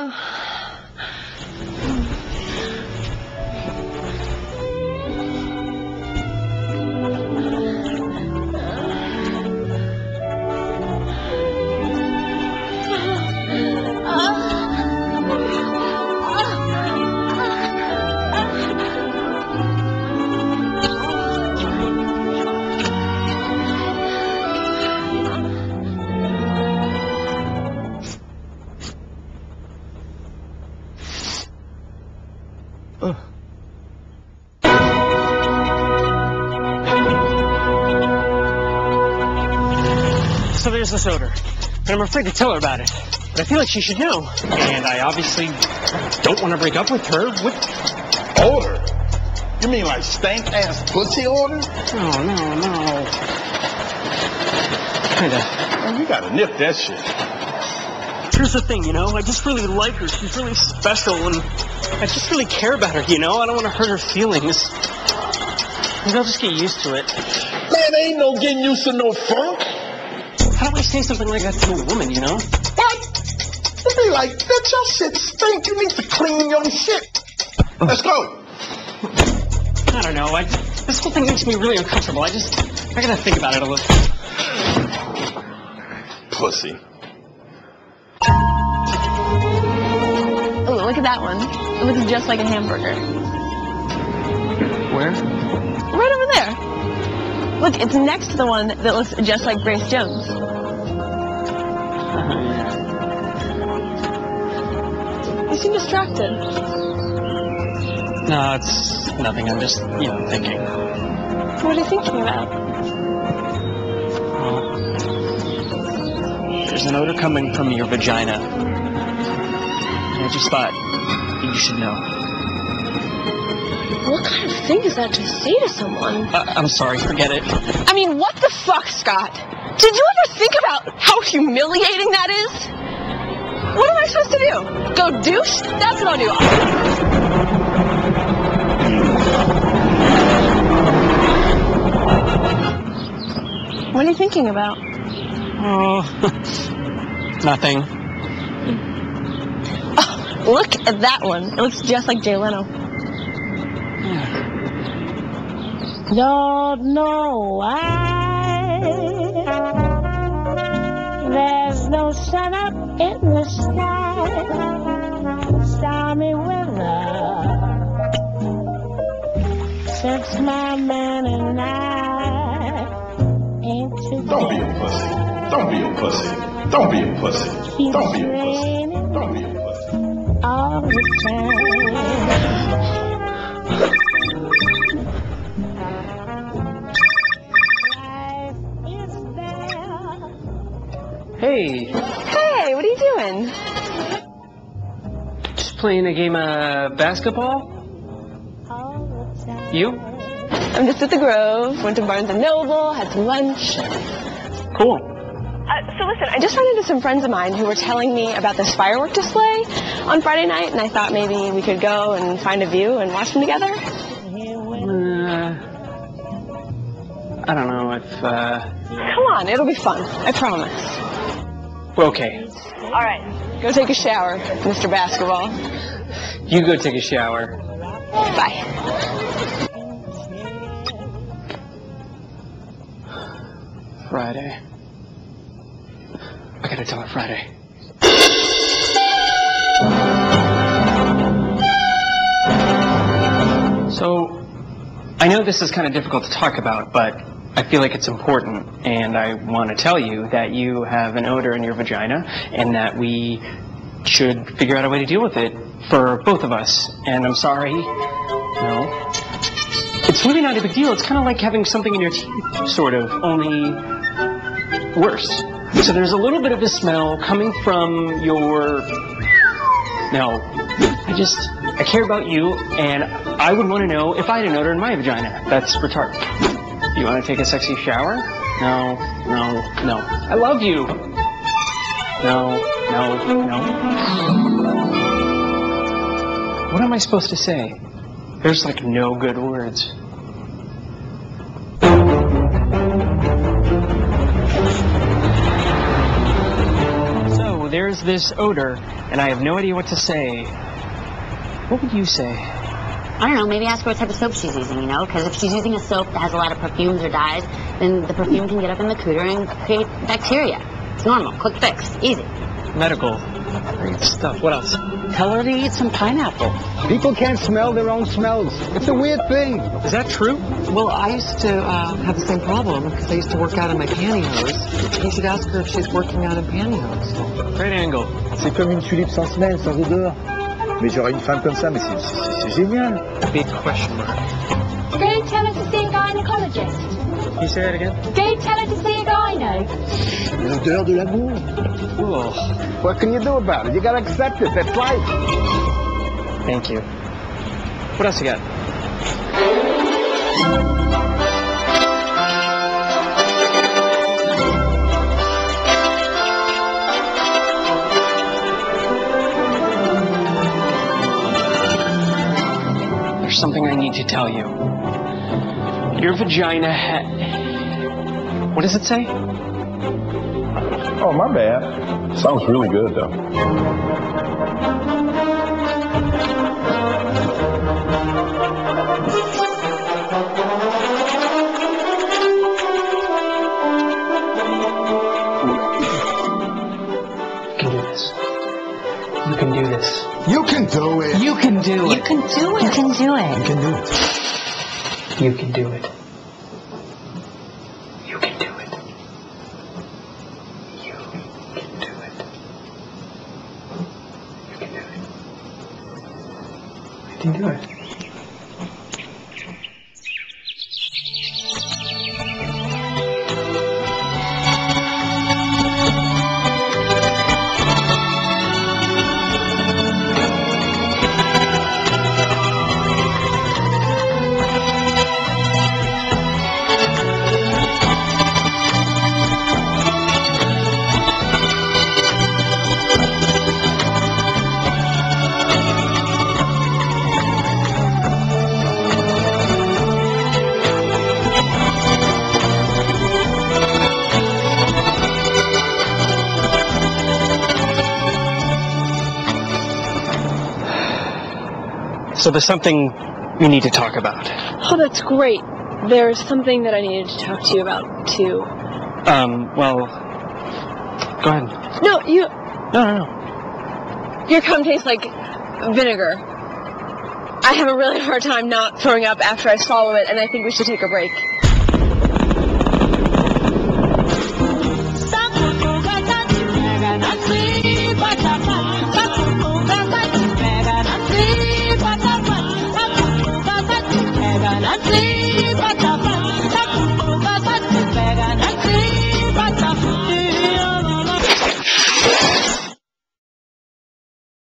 あ So there's this odor. And I'm afraid to tell her about it. But I feel like she should know. And I obviously don't want to break up with her. What? Odor? You mean like stank ass pussy odor? No, no, no. Kinda. Man, you gotta nip that shit. Here's the thing, you know, I just really like her. She's really special, and I just really care about her, you know? I don't want to hurt her feelings. Maybe I'll just get used to it. Man, ain't no getting used to no funk. How do I say something like that to a woman, you know? What? You be like, bitch, your shit stink. You need to clean your shit. Let's go. I don't know. I, this whole thing makes me really uncomfortable. I just, I gotta think about it a little. Pussy. Look at that one. It looks just like a hamburger. Where? Right over there. Look, it's next to the one that looks just like Grace Jones. You seem distracted. No, it's nothing. I'm just, you know, thinking. What are you thinking about? Well, there's an odor coming from your vagina. I just thought you should know. What kind of thing is that to say to someone? Uh, I'm sorry, forget it. I mean, what the fuck, Scott? Did you ever think about how humiliating that is? What am I supposed to do? Go douche? That's what I'll do. What are you thinking about? Oh, nothing. Look at that one. It looks just like Jay Leno. Don't know why there's no sun up in the sky. Stormy weather since my man and I ain't Don't be a pussy. Don't be a pussy. Don't be a pussy. Don't be a pussy. Hey, Hey, what are you doing? just playing a game of basketball? all the time. You? I'm just at the Grove. Went to Barnes and Noble. Had some lunch. Cool. Uh, so listen, I just ran into some friends of mine who were telling me about this firework display on Friday night, and I thought maybe we could go and find a view and watch them together. Uh, I don't know if, uh, Come on, it'll be fun. I promise. okay. All right, go take a shower, Mr. Basketball. You go take a shower. Bye. Friday. Gotta Friday. So, I know this is kind of difficult to talk about, but I feel like it's important, and I want to tell you that you have an odor in your vagina, and that we should figure out a way to deal with it for both of us. And I'm sorry. No. It's really not a big deal. It's kind of like having something in your teeth, sort of, only worse. So there's a little bit of a smell coming from your. No. I just. I care about you, and I would want to know if I had an odor in my vagina. That's retarded. You want to take a sexy shower? No, no, no. I love you. No, no, no. What am I supposed to say? There's like no good words. There's this odor, and I have no idea what to say. What would you say? I don't know, maybe ask her what type of soap she's using, you know? Because if she's using a soap that has a lot of perfumes or dyes, then the perfume can get up in the cooter and create bacteria. It's normal. Quick fix. Easy. Medical stuff. What else? Tell her to eat some pineapple. People can't smell their own smells. It's a weird thing. Is that true? Well, I used to uh, have the same problem because I used to work out in my pantyhose. You should ask her if she's working out in pantyhose. Great angle. C'est comme une tulipe sans semelle, sans odeur. Mais j'aurais une femme comme ça, mais c'est- c'est c'est génial. Big question mark. Go tell her to see a gynecologist. Can you say that again? Go tell her to see a gyno. L'odeur de l'amour. Cool. What can you do about it? You gotta accept it. That's life. Thank you. What else you got? There's something I need to tell you. Your vagina ha- What does it say? Oh, my bad. Sounds really good, though. You can do this. You can do this. You can do it. You can do it. can do it. You can do it. You can do it. You can do it. You can do it. You can do it. You can do it. You can do So there's something we need to talk about. Oh, that's great. There's something that I needed to talk to you about, too. Um, well, go ahead. No, you. No, no, no. Your cum tastes like vinegar. I have a really hard time not throwing up after I swallow it, and I think we should take a break.